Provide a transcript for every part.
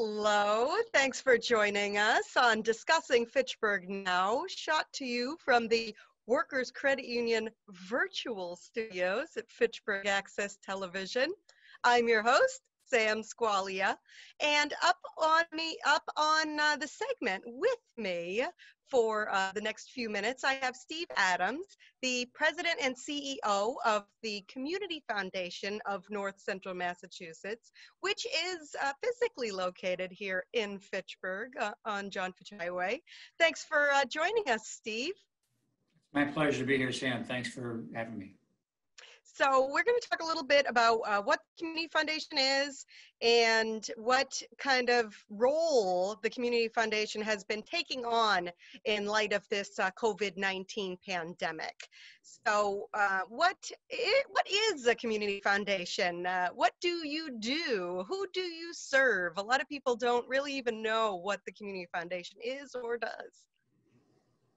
Hello, thanks for joining us on Discussing Fitchburg Now, shot to you from the Workers Credit Union virtual studios at Fitchburg Access Television. I'm your host, Sam Squailia, and up on me, up on uh, the segment with me for uh, the next few minutes, I have Steve Adams, the president and CEO of the Community Foundation of North Central Massachusetts, which is uh, physically located here in Fitchburg uh, on John Fitch Highway. Thanks for uh, joining us, Steve. It's my pleasure to be here, Sam. Thanks for having me. So we're going to talk a little bit about uh, what the Community Foundation is and what kind of role the Community Foundation has been taking on in light of this uh, COVID-19 pandemic. So uh, what, is a Community Foundation? Uh, what do you do? Who do you serve? A lot of people don't really even know what the Community Foundation is or does.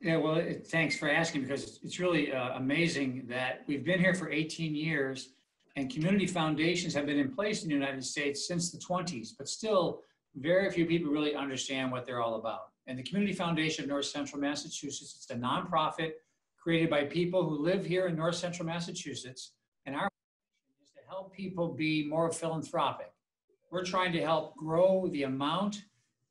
Yeah, well, it, thanks for asking because it's really uh, amazing that we've been here for 18 years and community foundations have been in place in the United States since the 20s, but still very few people really understand what they're all about. And the Community Foundation of North Central Massachusetts, it's a nonprofit created by people who live here in North Central Massachusetts. And our mission is to help people be more philanthropic. We're trying to help grow the amount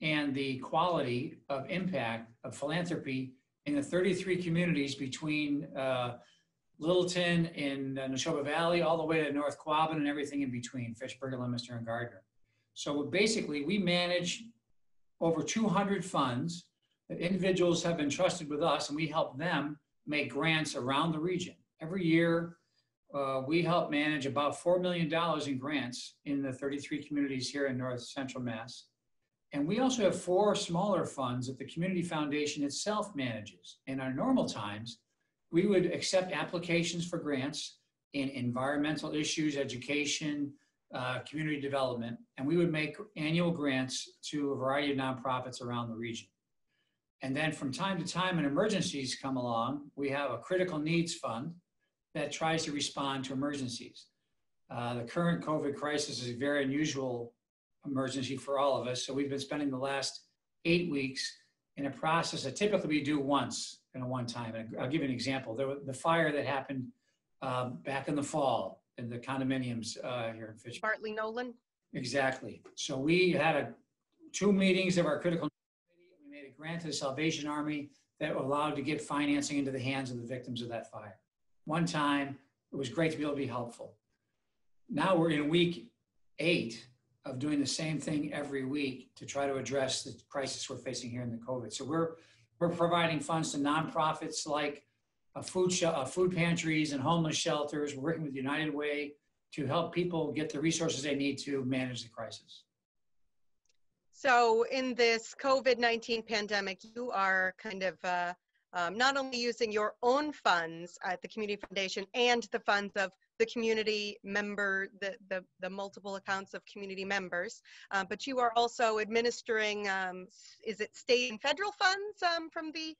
and the quality of impact of philanthropy in the 33 communities between uh, Littleton in uh, Nashoba Valley, all the way to North Quabbin and everything in between, Fitchburg, Leominster, and Gardner. So basically, we manage over 200 funds that individuals have entrusted with us, and we help them make grants around the region. Every year, uh, we help manage about $4 million in grants in the 33 communities here in North Central Mass. And we also have four smaller funds that the Community Foundation itself manages. In our normal times, we would accept applications for grants in environmental issues, education, uh, community development, and we would make annual grants to a variety of nonprofits around the region. And then from time to time, when emergencies come along, we have a critical needs fund that tries to respond to emergencies. Uh, the current COVID crisis is a very unusual emergency for all of us. So we've been spending the last eight weeks in a process that typically we do once in a one time. And I'll give you an example. There was the fire that happened um, back in the fall in the condominiums uh, here in Fitchburg. Bartley Nolan? Exactly. So we had a, two meetings of our critical committee. We made a grant to the Salvation Army that allowed to get financing into the hands of the victims of that fire. One time, it was great to be able to be helpful. Now we're in week eight of doing the same thing every week to try to address the crisis we're facing here in the COVID. So we're we're providing funds to nonprofits like a food sh- uh, food pantries and homeless shelters. We're working with United Way to help people get the resources they need to manage the crisis. So, in this COVID 19 pandemic, you are kind of uh, um, not only using your own funds at the Community Foundation and the funds of the community member, the, the, the multiple accounts of community members, uh, but you are also administering, um, is it state and federal funds um, from the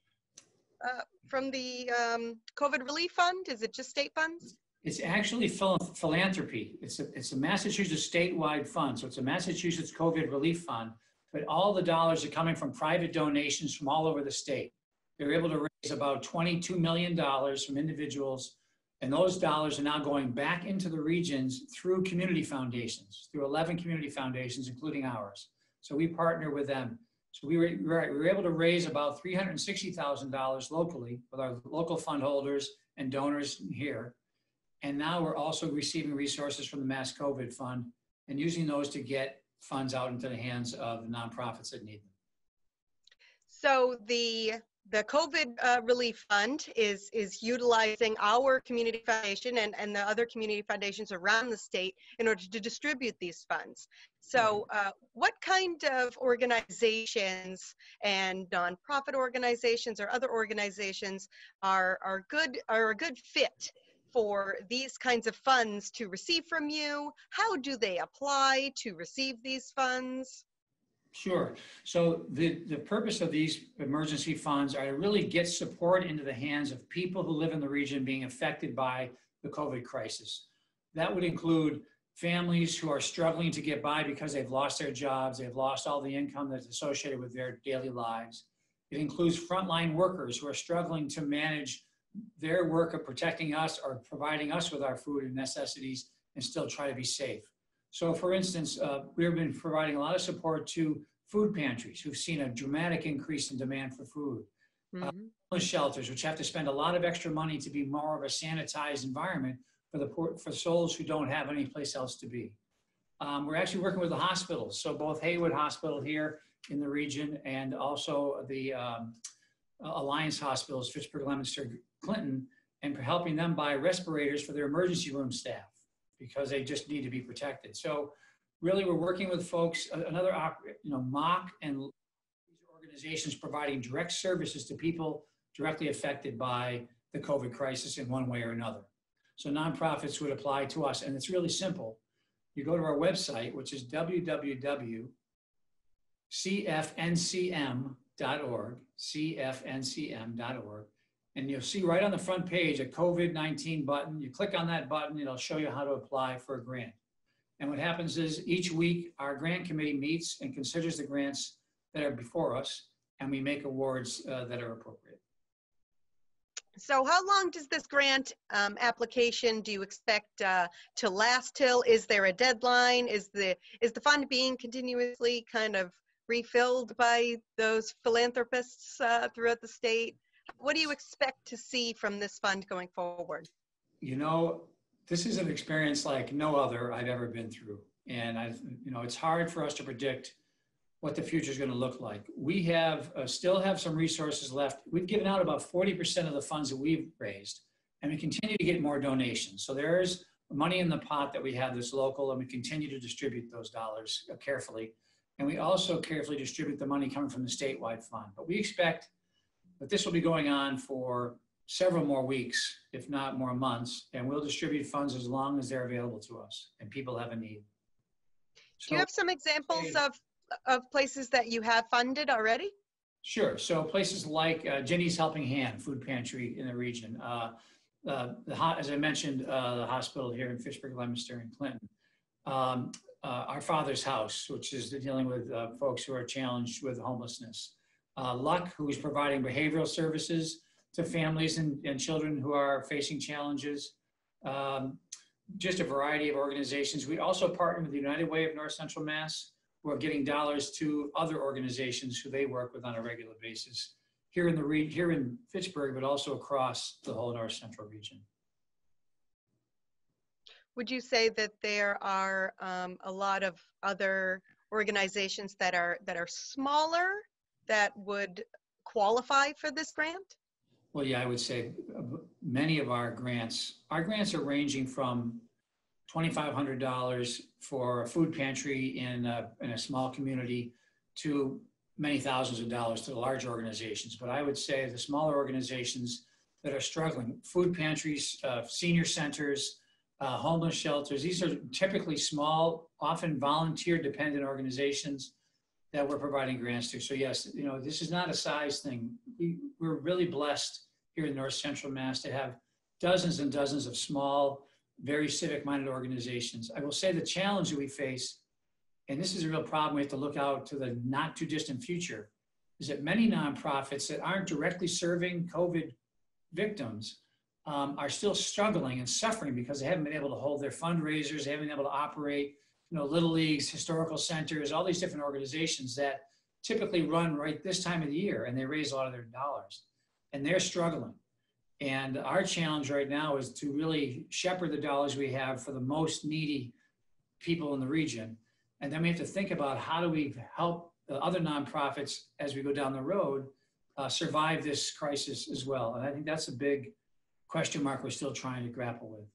uh, from the um, COVID relief fund? Is it just state funds? It's actually phil- philanthropy. It's a, it's a Massachusetts statewide fund. So it's a Massachusetts COVID relief fund, but all the dollars are coming from private donations from all over the state. They're able to raise about $22 million from individuals and those dollars are now going back into the regions through community foundations, through 11 community foundations, including ours. So we partner with them. So we were, we were able to raise about $360,000 locally with our local fund holders and donors here. And now we're also receiving resources from the Mass COVID Fund and using those to get funds out into the hands of the nonprofits that need them. So the the COVID uh, Relief Fund is is utilizing our community foundation and, and the other community foundations around the state in order to distribute these funds. So, mm-hmm. uh, what kind of organizations and nonprofit organizations or other organizations are are good are a good fit for these kinds of funds to receive from you? How do they apply to receive these funds? Sure. So the, the purpose of these emergency funds are to really get support into the hands of people who live in the region being affected by the COVID crisis. That would include families who are struggling to get by because they've lost their jobs, they've lost all the income that's associated with their daily lives. It includes frontline workers who are struggling to manage their work of protecting us or providing us with our food and necessities and still try to be safe. So for instance, uh, we've been providing a lot of support to food pantries who've seen a dramatic increase in demand for food. Mhm. Uh, shelters, which have to spend a lot of extra money to be more of a sanitized environment for the poor, for souls who don't have any place else to be. Um, we're actually working with the hospitals, so both Heywood Hospital here in the region and also the um, Alliance Hospitals, Fitchburg, Leominster, Clinton, and helping them buy respirators for their emergency room staff because they just need to be protected. So really, we're working with folks, another, you know, mock and organizations providing direct services to people directly affected by the COVID crisis in one way or another. So nonprofits would apply to us, and it's really simple. You go to our website, which is www.cfncm.org, cfncm.org, and you'll see right on the front page a COVID 19 button. You click on that button, it'll show you how to apply for a grant. And what happens is each week our grant committee meets and considers the grants that are before us, and we make awards uh, that are appropriate. So how long does this grant um, application, do you expect uh, to last till? Is there a deadline? Is the, is the fund being continuously kind of refilled by those philanthropists uh, throughout the state? What do you expect to see from this fund going forward? You know, this is an experience like no other I've ever been through. And I, you know, it's hard for us to predict what the future is going to look like. We have uh, still have some resources left. We've given out about 40% of the funds that we've raised, and we continue to get more donations. So there's money in the pot that we have that's local, and we continue to distribute those dollars uh, carefully. And we also carefully distribute the money coming from the statewide fund. But we expect that this will be going on for several more weeks, if not more months, and we'll distribute funds as long as they're available to us and people have a need. Do you have some examples of, of places that you have funded already? Sure. So places like uh, Jenny's Helping Hand Food Pantry in the region. Uh, uh, the ho- as I mentioned, uh, the hospital here in Fitchburg, Leominster, and Clinton. Um, uh, Our Father's House, which is dealing with uh, folks who are challenged with homelessness. Uh, LUK, who is providing behavioral services to families and, and children who are facing challenges. Um, just a variety of organizations. We also partner with the United Way of North Central Mass, who are getting dollars to other organizations who they work with on a regular basis here in the re- here in Fitchburg, but also across the whole North Central region. Would you say that there are um, a lot of other organizations that are that are smaller that would qualify for this grant? Well, yeah, I would say uh, many of our grants, our grants are ranging from $2,500 for a food pantry in a, in a small community to many thousands of dollars to the large organizations. But I would say the smaller organizations that are struggling, food pantries, uh, senior centers, uh, homeless shelters, these are typically small, often volunteer dependent organizations that we're providing grants to. So yes, you know, this is not a size thing. We, we're really blessed here in North Central Mass to have dozens and dozens of small, very civic-minded organizations. I will say the challenge that we face, and this is a real problem, we have to look out to the not too distant future, is that many nonprofits that aren't directly serving COVID victims um, are still struggling and suffering because they haven't been able to hold their fundraisers, they haven't been able to operate you know, little leagues, historical centers, all these different organizations that typically run right this time of the year and they raise a lot of their dollars and they're struggling. And our challenge right now is to really shepherd the dollars we have for the most needy people in the region. And then we have to think about how do we help the other nonprofits as we go down the road uh, survive this crisis as well. And I think that's a big question mark we're still trying to grapple with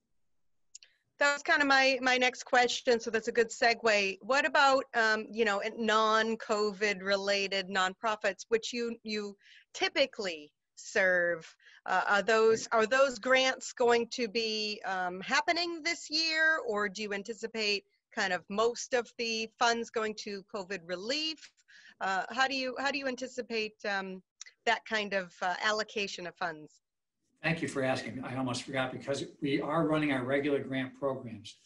that was kind of my my next question so that's a good segue. What about um, you know non-covid related nonprofits which you you typically serve? Uh, are those are those grants going to be um, happening this year or do you anticipate kind of most of the funds going to covid relief? Uh, how do you how do you anticipate um, that kind of uh, allocation of funds Thank you for asking. I almost forgot because we are running our regular grant programs.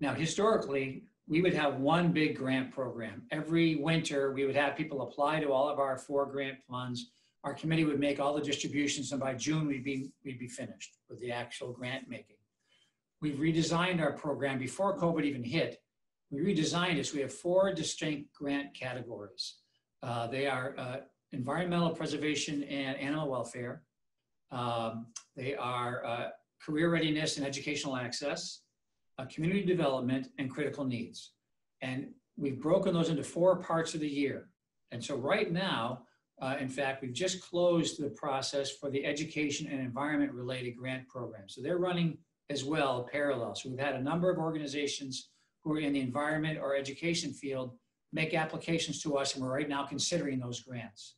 Now, historically, we would have one big grant program. Every winter, we would have people apply to all of our four grant funds. Our committee would make all the distributions, and by June, we'd be, we'd be finished with the actual grant making. We've redesigned our program before COVID even hit. We redesigned it, so we have four distinct grant categories. Uh, they are uh, environmental preservation and animal welfare. Um, they are uh, career readiness and educational access, uh, community development, and critical needs. And we've broken those into four parts of the year. And so right now, uh, in fact, we've just closed the process for the education and environment related grant program. So they're running as well parallel. So we've had a number of organizations who are in the environment or education field make applications to us, and we're right now considering those grants.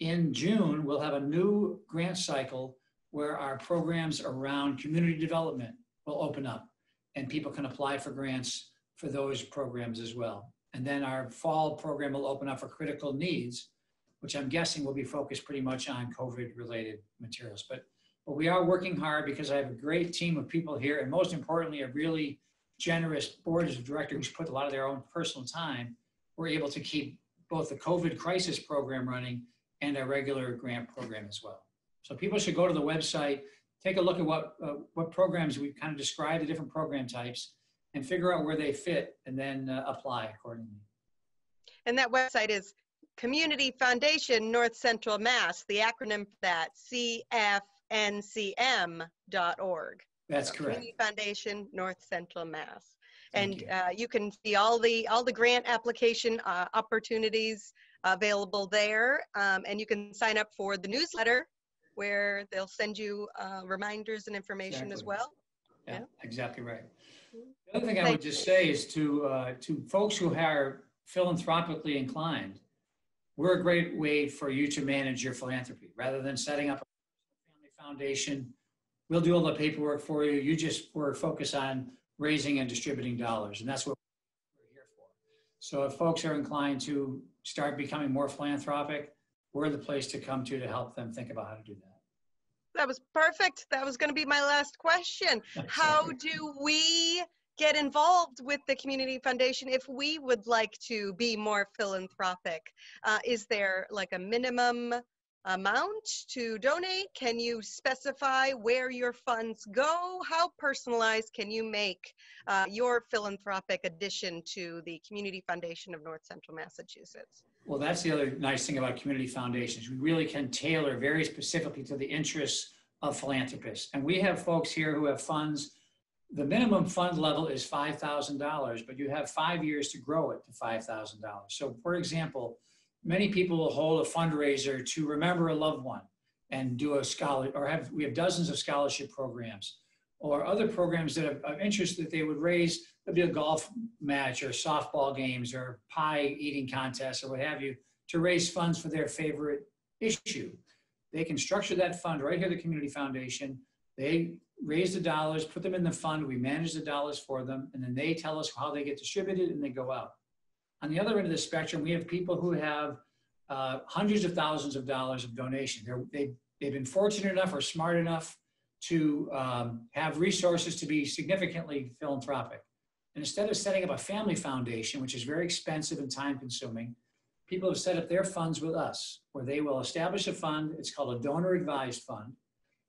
In June, we'll have a new grant cycle where our programs around community development will open up and people can apply for grants for those programs as well. And then our fall program will open up for critical needs, which I'm guessing will be focused pretty much on COVID related materials. But, but we are working hard because I have a great team of people here and most importantly, a really generous board of directors who's put a lot of their own personal time. We're able to keep both the COVID crisis program running and our regular grant program as well. So people should go to the website, take a look at what, uh, what programs we've kind of described the different program types and figure out where they fit and then uh, apply accordingly. And that website is Community Foundation North Central Mass, the acronym for that, cfncm.org. That's correct. Community Foundation North Central Mass. and you. Uh, you can see all the all the grant application uh, opportunities available there, um, and you can sign up for the newsletter where they'll send you uh, reminders and information Exactly. as well. Yeah, Yeah. exactly right. The other thing I would just say is to, uh, to folks who are philanthropically inclined, we're a great way for you to manage your philanthropy. Rather than setting up a family foundation, we'll do all the paperwork for you. You just, we're focused on raising and distributing dollars, and that's what we're here for. So if folks are inclined to start becoming more philanthropic, we're the place to come to to help them think about how to do that. That was perfect. That was going to be my last question. How do we get involved with the Community Foundation if we would like to be more philanthropic? Uh, is there like a minimum amount to donate? Can you specify where your funds go? How personalized can you make uh, your philanthropic addition to the Community Foundation of North Central Massachusetts? Well, that's the other nice thing about community foundations. We really can tailor very specifically to the interests of philanthropists. And we have folks here who have funds. The minimum fund level is $5,000, but you have five years to grow it to $5,000. So, for example, many people will hold a fundraiser to remember a loved one and do a scholar, or have we have dozens of scholarship programs or other programs that are of interest that they would raise there'll be a golf match or softball games or pie eating contests or what have you to raise funds for their favorite issue. They can structure that fund right here at the Community Foundation. They raise the dollars, put them in the fund, we manage the dollars for them, and then they tell us how they get distributed and they go out. On the other end of the spectrum, we have people who have uh, hundreds of thousands of dollars of donation. They're, they, they've been fortunate enough or smart enough to um, have resources to be significantly philanthropic. And instead of setting up a family foundation, which is very expensive and time consuming, people have set up their funds with us, where they will establish a fund. It's called a donor advised fund.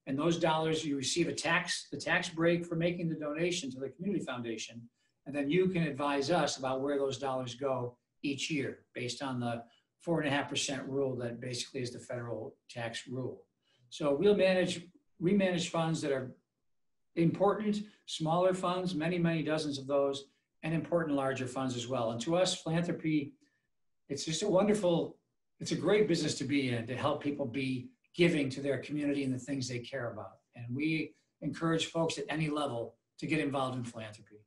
And those dollars, you receive a tax, the tax break for making the donation to the community foundation. And then you can advise us about where those dollars go each year based on the four and a half percent rule that basically is the federal tax rule. So we'll manage, we manage funds that are important smaller funds, many, many dozens of those, and important larger funds as well. And to us, philanthropy, it's just a wonderful, it's a great business to be in to help people be giving to their community and the things they care about. And we encourage folks at any level to get involved in philanthropy.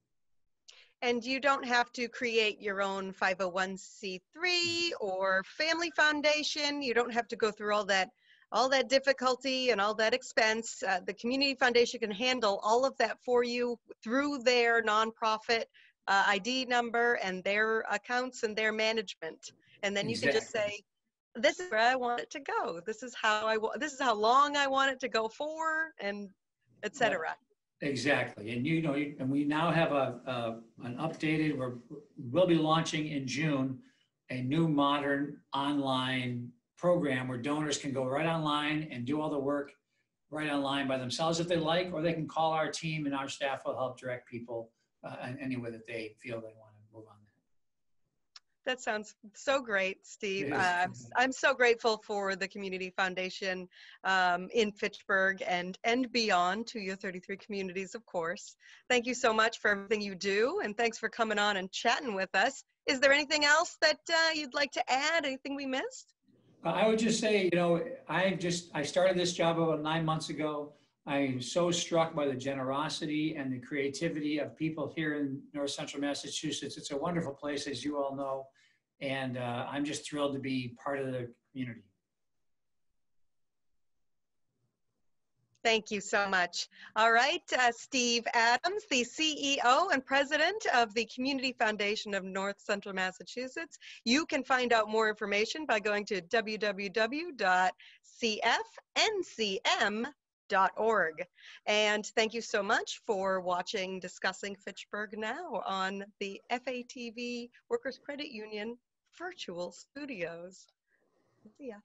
And you don't have to create your own 501c3 or family foundation. You don't have to go through all that all that difficulty and all that expense. Uh, the community foundation can handle all of that for you through their nonprofit uh, ID number and their accounts and their management. And then you can just say, "This is where I want it to go. This is how I want. This is how long I want it to go for, and etc." Exactly. And you know, and we now have a, a, an updated, we're, we'll be launching in June, a new modern online program where donors can go right online and do all the work right online by themselves if they like, or they can call our team and our staff will help direct people uh, in any way that they feel they want. That sounds so great, Steve. Uh. I'm, so grateful for the Community Foundation um, in Fitchburg and, and beyond to your 33 communities, of course. Thank you so much for everything you do, and thanks for coming on and chatting with us. Is there anything else that uh, you'd like to add? Anything we missed? I would just say, you know, I just, I started this job about nine months ago. I'm so struck by the generosity and the creativity of people here in North Central Massachusetts. It's a wonderful place, as you all know. And uh, I'm just thrilled to be part of the community. Thank you so much. All right, uh, Steve Adams, the CEO and president of the Community Foundation of North Central Massachusetts. You can find out more information by going to www.cfncm.org. And thank you so much for watching Discussing Fitchburg Now on the FATV Workers Credit Union Virtual Studios. See ya.